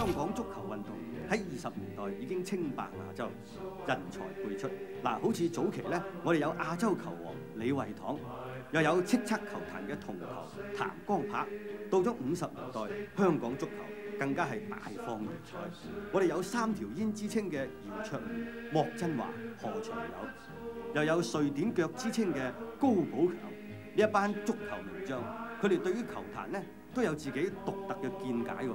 香港足球運動喺二十年代已經稱霸亞洲，人才輩出。嗱，好似早期咧，我哋有亞洲球王李惠堂，又有叱咤球壇嘅銅球譚光柏。到咗五十年代，香港足球更加係大放異彩。我哋有三條煙之稱嘅姚卓然、莫振華、何長友，又有瑞典腳之稱嘅高寶強。呢一班足球名將，佢哋對於球壇咧都有自己獨特嘅見解喎。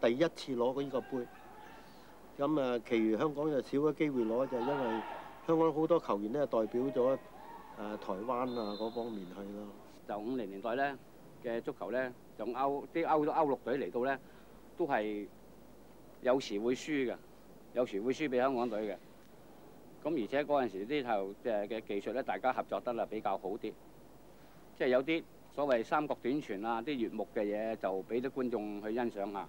第一次攞過呢個杯，咁啊，其餘香港就少咗機會攞，就因為香港好多球員咧代表咗誒、台灣啊嗰方面去咯。就五零年代咧嘅足球咧，就歐啲歐歐陸隊嚟到咧，都係有時會輸嘅，有時會輸俾香港隊嘅。咁而且嗰陣時啲頭嘅技術咧，大家合作得啦比較好啲，即係有啲所謂三角短傳啊，啲悅目嘅嘢就俾啲觀眾去欣賞下。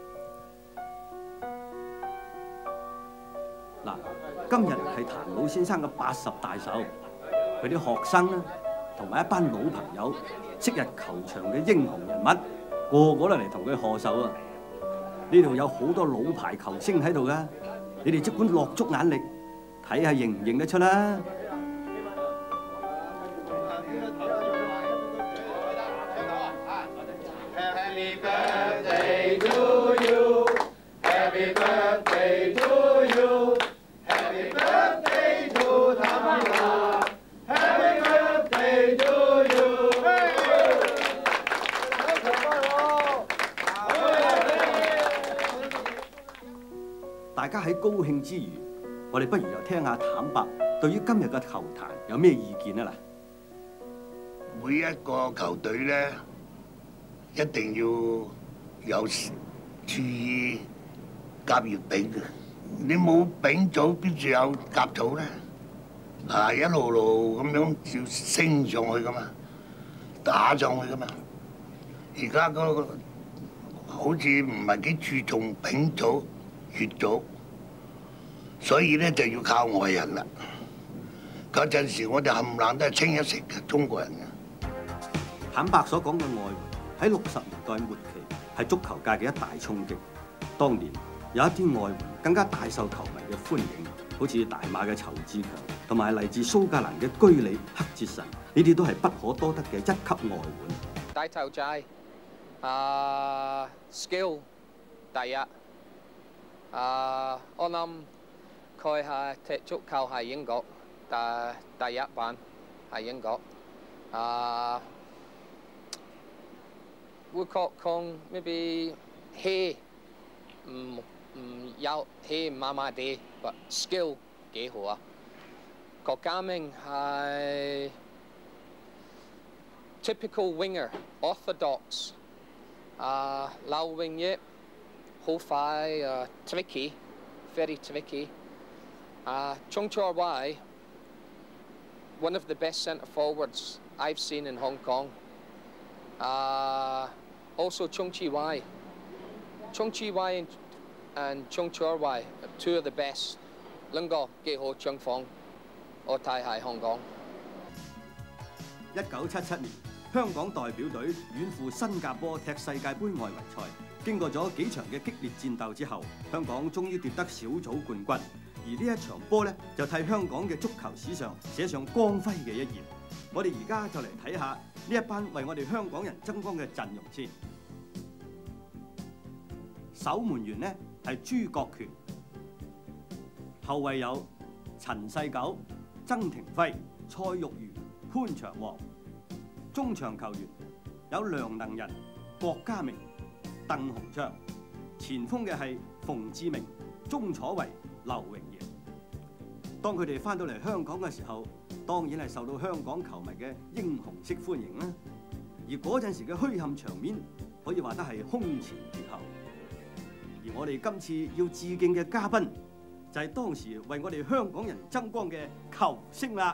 嗱，今日係譚老先生嘅八十大壽，佢啲學生啦，同埋一班老朋友，昔日球場嘅英雄人物，個個都嚟同佢賀壽啊！呢度有好多老牌球星喺度噶，你哋即管落足眼力，睇下認唔認得出啦。家喺高興之餘，我哋不如又聽下坦白對於今日嘅球壇有咩意見啊嗱？每一個球隊咧，一定要有注意甲乙丙嘅。你冇丙組，邊住有甲組咧？啊，一路路咁樣要升上去噶嘛，打上去噶嘛。而家嗰個好似唔係幾注重丙組、乙組，所以咧就要靠外人啦。嗰陣時我哋冚唪唥都係清一色嘅中國人嘅。坦白所講嘅外援喺六十年代末期係足球界嘅一大衝擊。當年有一啲外援更加大受球迷嘅歡迎，好似大馬嘅仇志強同埋嚟自蘇格蘭嘅居里克哲臣，呢啲都係不可多得嘅一級外援。大頭仔，啊、skill 第一，啊、我諗佢系踢足球系英国第第一版系英国，啊、会觉讲 maybe he 唔唔有 he 麻麻地，but skill 几好啊。郭家明系。typical winger, orthodox. Uh, 刘永业好快，uh, tricky, very tricky. Uh, Chung Chor Wai, one of the best centre forwards I've seen in Hong Kong. Uh, also Chung Chi Wai. Chung Chi Wai and, and Chung Chor Wai are two of the best. 两个几好唱房，我睇喺香港。一九七七年， 香港代表隊遠赴新加坡踢世界盃外圍賽，經過咗幾場嘅激烈戰鬥之後，香港終於奪得小組冠軍。而呢一場波呢，就替香港嘅足球史上寫上光輝嘅一頁。我哋而家就嚟睇下呢一班為我哋香港人争光嘅陣容先。守門員呢係朱國權，後衞有陳世九、曾庭輝、蔡玉如、潘長旺。中場球員有梁能仁、郭家明、鄧鴻昌。前鋒嘅係馮志明、鐘楚維、劉榮堯。當佢哋翻到嚟香港嘅時候，當然係受到香港球迷嘅英雄式歡迎啦。而嗰陣時嘅墟冚場面，可以話得係空前絕後。而我哋今次要致敬嘅嘉賓，就係當時為我哋香港人爭光嘅球星啦。